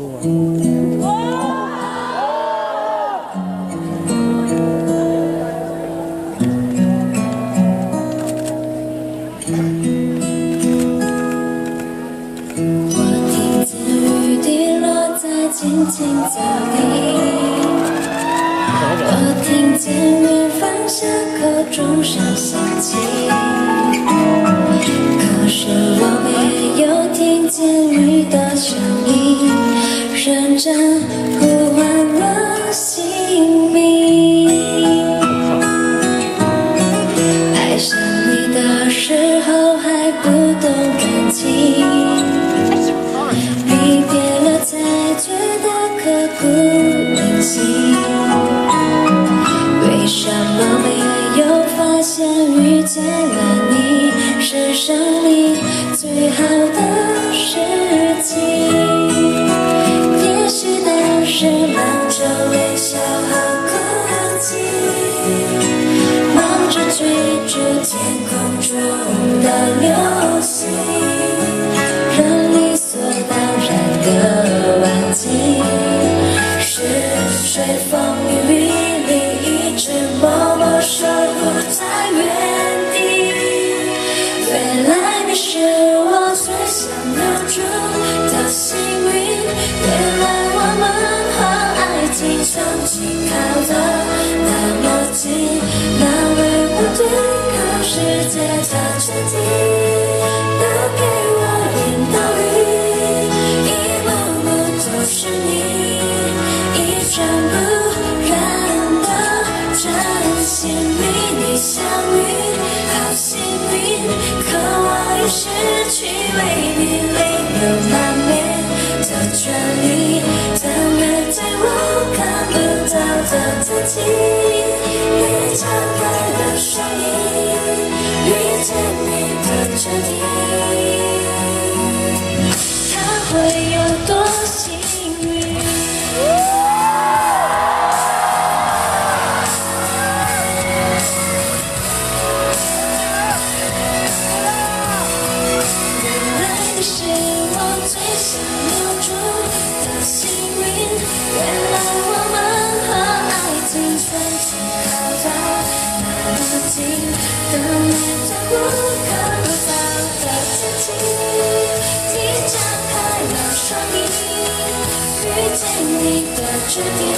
我听见雨滴落在青青草地，我听见远方下课钟声响起，可是我没有听见雨的声，真呼唤了姓名。爱上你的时候还不懂感情。离别了才觉得刻骨铭心，为什么没有发现遇见了你是生命最好的靠得那么近那为我对抗世界的决定那给我淋的雨一步步都是你。一尘不染的真心与你相遇好幸运可我已失去为你泪流满面的权利。的自己，你张开了双翼，遇见你的决定，他会有多幸运？原来你是我最想留遇见你的决定。